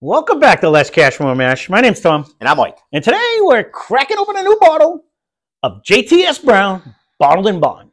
Welcome back to Less Cash More Mash. My name's Tom, And I'm Mike. and today we're cracking open a new bottle of JTS Brown Bottled in Bond.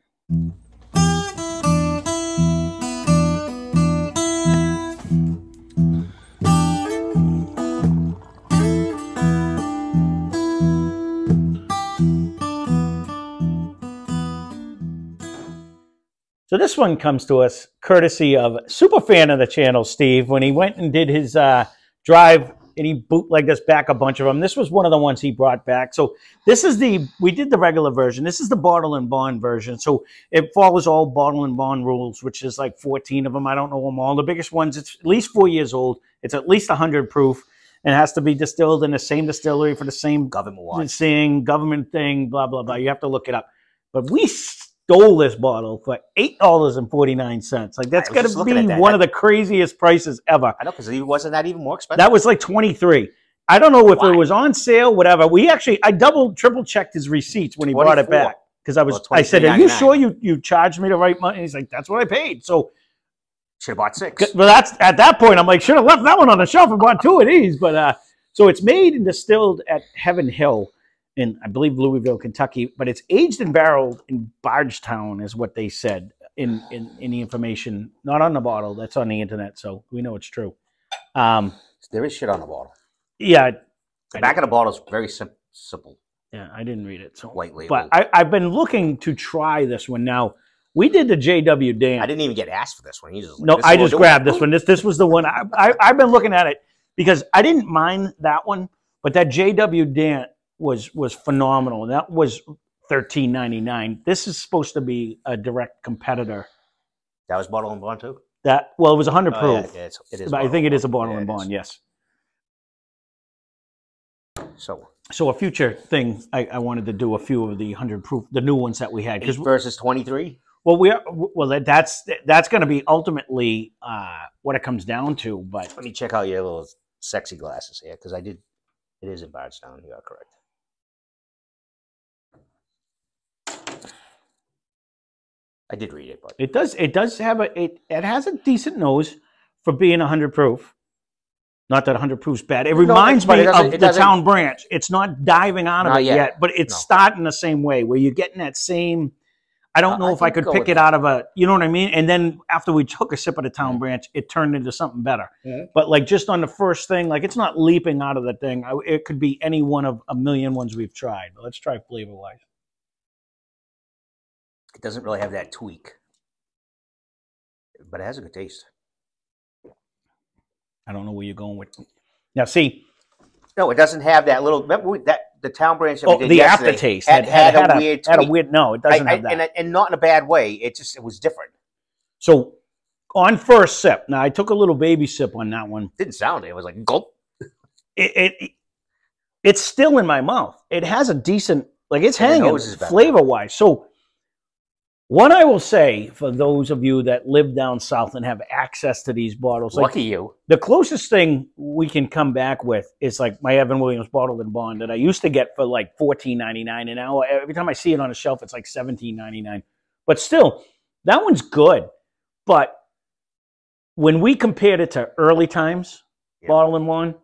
So this one comes to us courtesy of super fan of the channel, Steve, when he went and did his uh, drive and he bootlegged us back a bunch of them. This was one of the ones he brought back. So this is the we did the regular version. This is the bottle and bond version. So it follows all bottle and bond rules, which is like 14 of them. I don't know them all. The biggest ones, it's at least four years old. It's at least 100 proof. And it has to be distilled in the same distillery for the same Government saying government thing, blah blah blah. You have to look it up. But we stole this bottle for eight dollars and forty nine cents. Like that's I was got just to be one of the craziest prices ever. I know, because he wasn't that even more expensive. That was like twenty three. I don't know if Why? it was on sale, whatever. We actually, I double, triple checked his receipts when he brought it back because I was. Well, I said, "Are you sure you you charged me the right money?" He's like, "That's what I paid." So, Should have bought six. well, that's at that point. I'm like, should have left that one on the shelf and bought two of these. But uh, so it's made and distilled at Heaven Hill in, I believe, Louisville, Kentucky. But it's aged and barreled in Bardstown, is what they said in in, in the information, not on the bottle. That's on the internet, so we know it's true. Um, There is shit on the bottle. yeah, The back of the bottle is very sim- simple. yeah, I didn't read it. So, White label. but I, I've been looking to try this one now. We did the JW Dant. I didn't even get asked for this one. He just No, "This I just doing." grabbed this one. This this was the one I, I I've been looking at it because I didn't mind that one, but that JW Dant was was phenomenal. That was thirteen ninety nine. This is supposed to be a direct competitor. That was bottle and bond too. That well, it was hundred Oh, yeah, proof, yeah, it's, it is. but I think it is a bottle Yeah, and bond. Yes. So So a future thing, I, I wanted to do a few of the hundred proof, the new ones that we had because versus twenty three. well we are well that's that's going to be ultimately uh, what it comes down to. But Let me check out your little sexy glasses here because I did. It is in Bardstown. You are correct. I did read it, but It does. It does have a. It it has a decent nose for being hundred proof. Not that hundred proof's bad. It reminds but it me doesn't- of the town branch. It's not diving out of Not it yet. yet, but it's No. starting the same way where you're getting that same. I don't Uh, know I if I can could pick it out of a. You know what I mean? And then after we took a sip of the town branch, it turned into something better. But like just on the first thing, like it's not leaping out of the thing. I, it could be any one of a million ones we've tried. But let's try flavor wise. It doesn't really have that tweak. But it has a good taste. I don't know where you're going with. Now see, No, it doesn't have that little. Remember we- that the town branch that we oh, did the yesterday aftertaste had, had, had, a, weird. had a weird. No, it doesn't I- have that. and, and not in a bad way. It just it was different. So on first sip, now I took a little baby sip on that one. didn't sound it. It was like gulp. It, it it's still in my mouth. It has a decent like it's hanging nose is better. flavor wise. So what I will say for those of you that live down south and have access to these bottles, like Lucky you. the closest thing we can come back with is like my Evan Williams bottled and bond that I used to get for like fourteen ninety nine, and now every time I see it on a shelf, it's like seventeen ninety nine. But still, that one's good. But when we compared it to early times, Yeah. bottle and bond,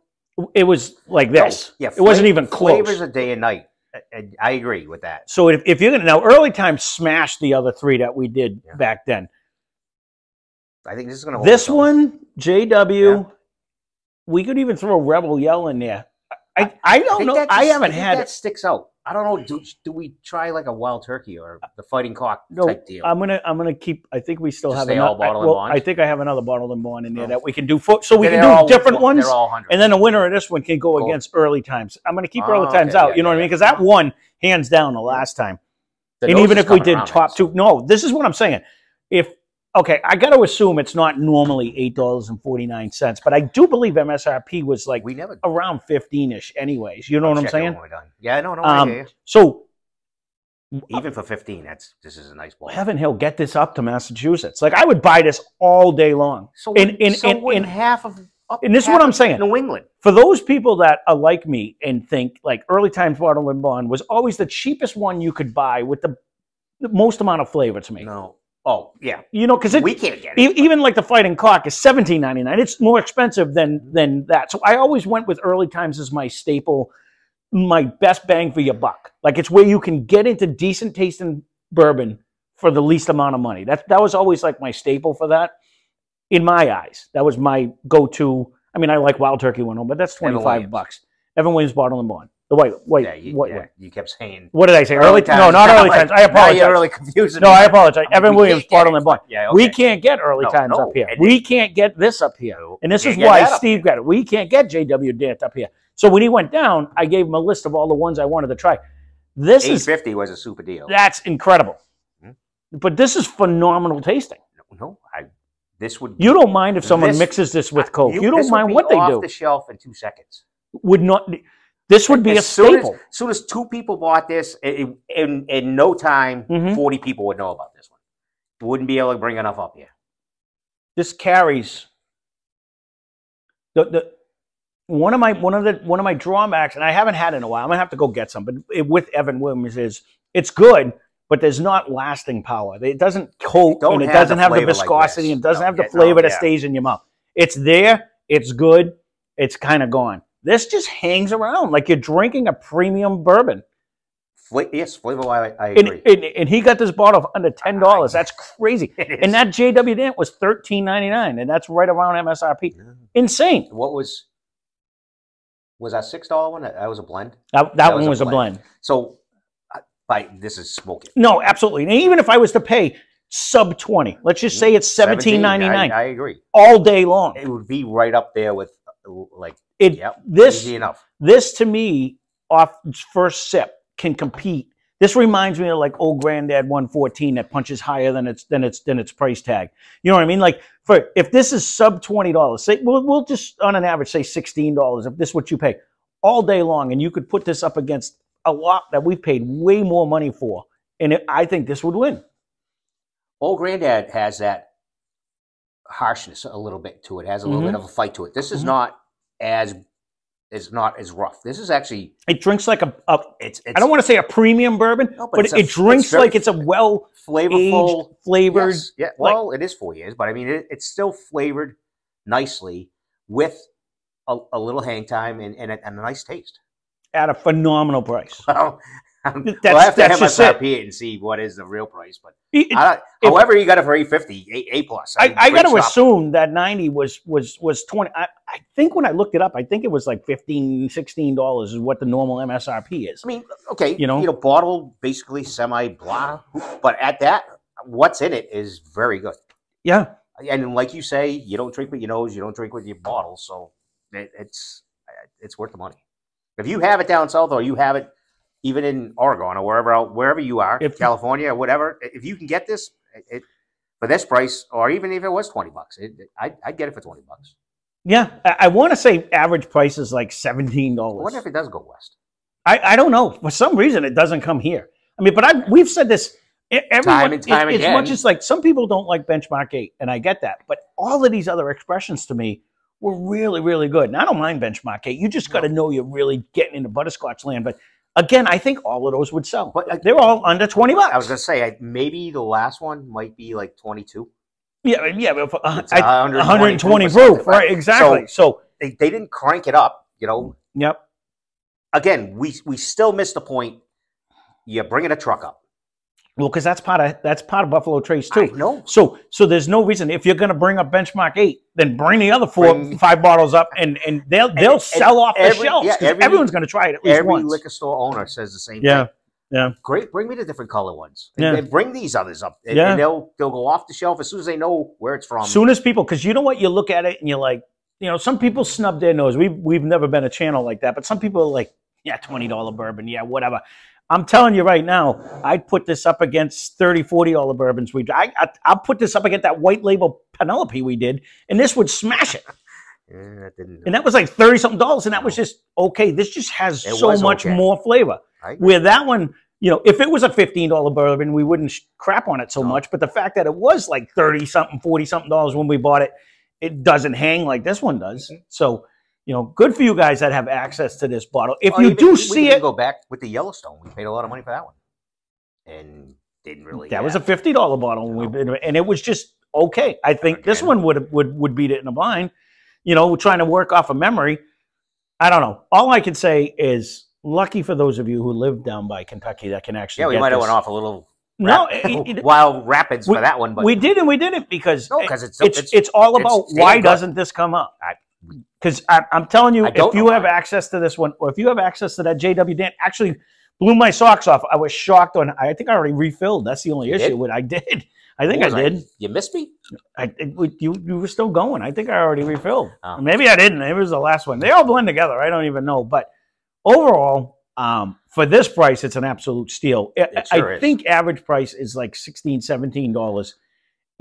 it was like No, this. yeah, it wasn't even close. Flavors a day and night. I- I, I agree with that. So if, if you're gonna now, early times smashed the other three that we did Yeah. back then. I think this is going to. This one, JW, Yeah. we could even throw a Rebel Yell in there. I, I don't think know. I haven't had that sticks out. I don't know. Do, do we try like a wild turkey or the fighting cock no. type deal? I'm gonna I'm gonna keep. I think we still Just have another. all bottle I, and bond? I think I have another bottle and bond in there Oh. that we can do. For, so we They're can do all- different ones, all hundred. and then the winner of this one can go Cool. against early times. I'm gonna keep Oh, early times okay, out. yeah, you know what I yeah, mean? yeah. Because that one hands down the last time. The and even if we did top two, no, this is what I'm saying. If okay, I got to assume it's not normally eight dollars and forty nine cents, but I do believe MSRP was like we never. around fifteen ish, anyways. You know what I'm when saying? we're done. Yeah, no, no. Um, So. Even for fifteen, that's this is a nice ball. Heaven Hill, get this up to Massachusetts. Like I would buy this all day long. So, in- in, in- so in- in, in- half of. Up and this is what I'm saying. New England. For those people that are like me and think like early times bottle and bond was always the cheapest one you could buy with the, the most amount of flavor to me. No, Oh yeah, You know, because we can't get E- it. even like the fighting cock is seventeen ninety nine. It's more expensive than than that. So I always went with early times as my staple, my best bang for your buck. Like it's where you can get into decent tasting bourbon for the least amount of money. That that was always like my staple for that. In my eyes, that was my go to. I mean, I like Wild Turkey one, but that's twenty Evan bucks. Evan Williams bottle and bond. White, white, yeah, you, white, yeah, you kept saying What did I say? Early? Times. No, not early like, times. I apologize. You're really confusing No. I apologize. I mean, Evan Williams bottle bond. Yeah, We can't get early No, times no, up here. We can't get this up here. No, And this is why Steve got it. We can't get JW Dant up here. So when he went down, I gave him a list of all the ones I wanted to try. This is fifty was a super deal. that's incredible. Hmm. But this is phenomenal tasting. no, I. This would You don't mind if someone This- mixes this with Coke. You, this don't mind what they off do. the shelf in two seconds. Would not. This would be a as soon as, staple. as soon as two people bought this, in in, in no time, Mhm. forty people would know about this one. Wouldn't be able to bring enough up here. this carries the, the one of my one of the one of my drawbacks, and I haven't had it in a while. I'm gonna have to go get some, but it, with Evan Williams is it's good, but there's not lasting power. It doesn't coat and it doesn't the have the flavor like viscosity this. and doesn't No, have the yeah, no, flavor that yeah. stays in your mouth. It's there, it's good, it's kind of gone. This just hangs around like you're drinking a premium bourbon. Fla- yes, flavor wise, I, I And, agree. and, and he got this bottle for under ten dollars. That's crazy. And that JW Dant was thirteen ninety nine, and that's right around MSRP. Yeah. Insane. what was was that six dollar one? That, that was a blend. That, that, one was a blend. So, I, I, this is smoking. No, absolutely. And even if I was to pay sub twenty, let's just say it's seventeen ninety I, nine I agree. all day long. It would be right up there with like It yep, this easy enough. this to me off first sip can compete. This reminds me of like old granddad 114 that punches higher than its than its than its price tag. You know what I mean? Like for if this is sub twenty dollars, say we'll, we'll just on an average say sixteen dollars. If this is what you pay all day long, and you could put this up against a lot that we've paid way more money for, and it, I think this would win. Old granddad has that harshness a little bit to it. Has a little Mhm. bit of a fight to it. This is Mhm. not as is not as rough. This is actually It drinks like a, a it's. it's I don't want to say a premium bourbon, No, but but, it, a- it drinks like it's a well flavorful. flavored. Yes, yeah. like- Well, it is four years, but I mean, it, it's still flavored nicely with a, a little hang time and, and, a, and a nice taste. at a phenomenal price. Well, Um, we'll That's- have to have it. MSRP and see what is the real price. But It- I if- however, you got it for 850, A, a plus. I, mean, I got to assume that 90 was was was 20. I, I think when I looked it up, I think it was like 15 16 dollars is what the normal MSRP is. I mean, okay, You know? you know, bottle basically semi blah, but at that, what's in it is very good. Yeah, And like you say, you don't drink with your nose, you don't drink with your bottle, so it, it's it's worth the money. If you have it down south, or you have it even in Oregon or wherever out wherever you are, If- California or whatever, if you can get this it, it, for this price, or even if it was twenty bucks, it, I'd, I'd get it for twenty bucks. yeah. I, I want to say average price is like 17 I dollars. wonder if it does go west. I, I don't know. For some reason, it doesn't come here. I mean, but I we've said this. Everyone, and time it- as much as like some people don't like benchmark eight, and I get that, but all of these other expressions to me were really, really good. And I don't mind benchmark eight. You just got to know you're really getting into butterscotch land. But again, I think all of those would sell. But, uh, they're all under twenty bucks. I was gonna say I, maybe the last one might be like twenty two. yeah, yeah, but uh, I- 120 120 proof or proof, something, right? Exactly. So, They, they didn't crank it up, you know. yep. Again, we we still missed the point. You're bringing a truck up. Well, because that's part of that's part of Buffalo Trace too. know. So, so there's no reason if you're going to bring up benchmark eight, then bring the other four, Bring- five bottles up, and and they'll they'll and sell off the every- shelves yeah, every- everyone's going to try it at least Every once. liquor store owner says the same Yeah, thing. yeah. Great, bring me the different color ones. And, Yeah. and bring these others up. And, Yeah. and they'll they'll go off the shelf as soon as they know where it's from. soon as people, because you know what, you look at it and you're like, you know, some people snub their nose. We've we've never been a channel like that, but some people are like, yeah, twenty dollar bourbon, yeah, whatever. I'm telling you right now, I'd put this up against 30 40 dollar bourbons. We, I, I, I'll put this up against that white label Penelope we did, and this would smash it. Eh, that didn't. And that was like 30 something dollars, and that was just okay. This just has It so much okay. more flavor. Where that one, you know, if it was a $15 bourbon, we wouldn't crap on it so No. much. But the fact that it was like 30 something, 40 something dollars when we bought it, it doesn't hang like this one does. Mm-hmm. So, you know, good for you guys that have access to this bottle. If you even- do we see even it, go back with the Yellowstone. We paid a lot of money for that one, and didn't really. That was a fifty dollar bottle, been, and it was just okay. I think this one would would would beat it in a blind. You know, we're trying to work off a memory. I don't know. All I can say is lucky for those of you who live down by Kentucky that can actually. Yeah, we might have went off a little. No, rap- it- it- wild rapids for that one, but we did and we did it because no, it- because it's, it's, it's it's all about why doesn't this come up? I- Because I'm telling you, if you have why. access to this one, or if you have access to that JW Dant, actually blew my socks off. I was shocked on. I think I already refilled. That's the only You issue. With I did. I think I did. You missed me. I, it, you you were still going. I think I already refilled. Oh. Maybe I didn't. Maybe it was the last one. They all blend together. I don't even know. But overall, um, for this price, it's an absolute steal. I- It sure I is. think average price is like 16 dollars,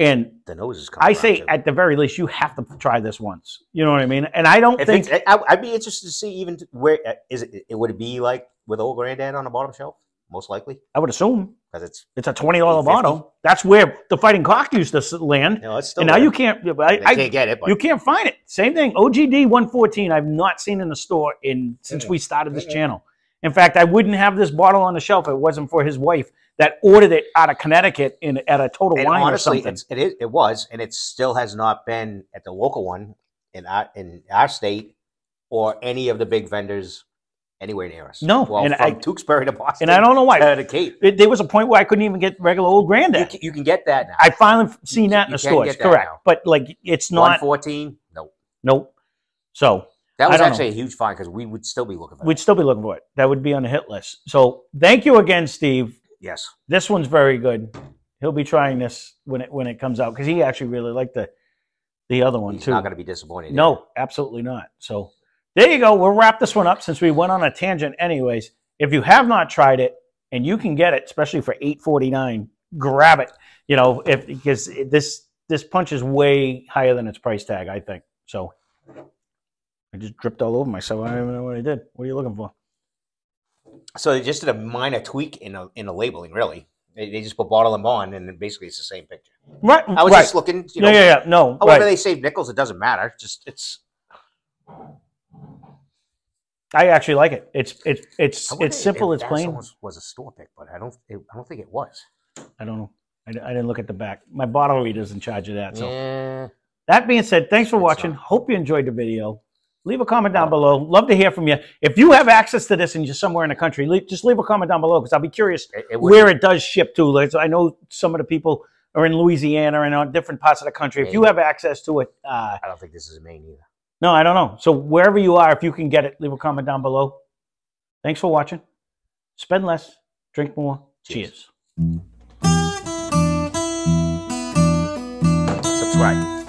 and The nose is coming. I say at the very least you have to try this once. You know what I mean? And I don't If think I, I'd be interested to see even t- where uh, is it? It would it be like with old granddad on the bottom shelf? Most likely, I would assume because it's it's a twenty dollar bottle. That's where the fighting cock used to land. you know it's still And now you can't. I, I, can't get it, but you can't find it. Same thing. OGD 114. I've not seen in the store in since we started this channel. In fact, I wouldn't have this bottle on the shelf if it wasn't for his wife that ordered it out of Connecticut in at a Total and Wine honestly, or something. it's, it is it was, and it still has not been at the local one in our in our state or any of the big vendors anywhere near us. No, well, and from I- Tewksbury to Boston, And I don't know why. to Cape. It- there was a point where I couldn't even get regular old You granddad. can, you can get that now. I finally seen that in the stores. Correct. now. But like, it's One not. fourteen. No, Nope. So that was actually a huge find because we would still be looking for. It. We'd still be looking for it. That would be on the hit list. So thank you again, Steve. Yes, This one's very good. He'll be trying this when it when it comes out because he actually really liked the the other one he's too. not going to be disappointed. No, absolutely not. So there you go. We'll wrap this one up since we went on a tangent anyways. If you have not tried it and you can get it, especially for eight forty nine, grab it. You know, if because this this punch is way higher than its price tag, I think. So I just dripped all over myself. I don't even know what I did. What are you looking for? So they just did a minor tweak in a, in the labeling. Really, they, they just put bottle and bond, and basically it's the same picture. Right. I was right. just looking. You know, yeah, yeah, yeah. No, oh, However, right. they save nickels. It doesn't matter. Just it's. I actually like it. It's it's it's it's simple. It's plain. Was, was a store pick, but I don't. It, I don't think it was. I don't know. I, I didn't look at the back. My bottle reader's in charge of that. So Yeah. that being said, thanks for watching. Hope you enjoyed the video. Leave a comment down below. Love to hear from you. If you have access to this and you're somewhere in the country, leave, just leave a comment down below because I'll be curious It, it where it does ship to. Like, I know some of the people are in Louisiana and on different parts of the country. If you have access to it, uh, I don't think this is Maine either. no, I don't know. So wherever you are, if you can get it, leave a comment down below. Thanks for watching. Spend less, drink more. Cheers. Cheers. Subscribe.